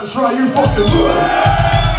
That's right, you fucking would.